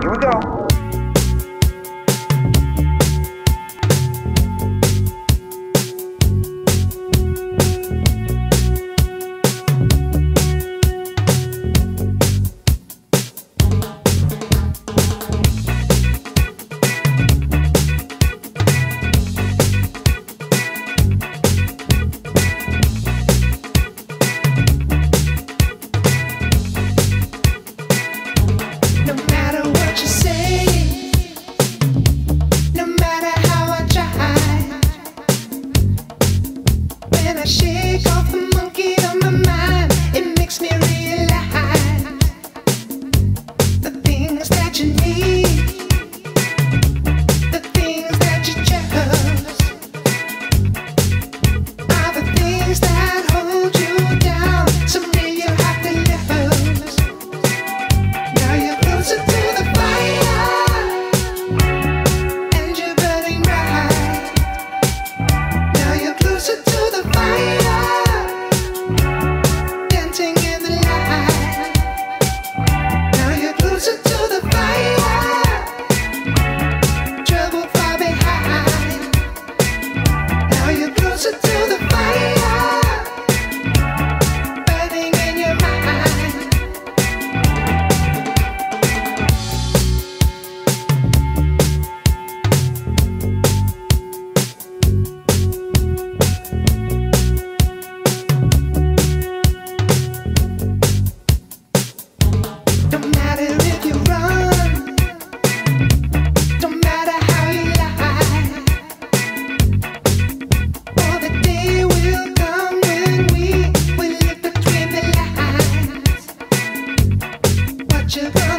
Here we go. You're closer to you?